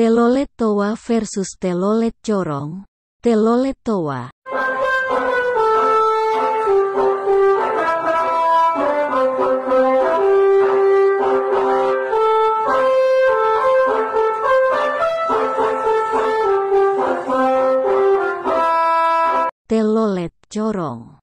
Telolet Towa versus telolet corong. Telolet Towa. Telolet corong.